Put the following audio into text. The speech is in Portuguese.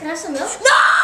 Criança não? Não!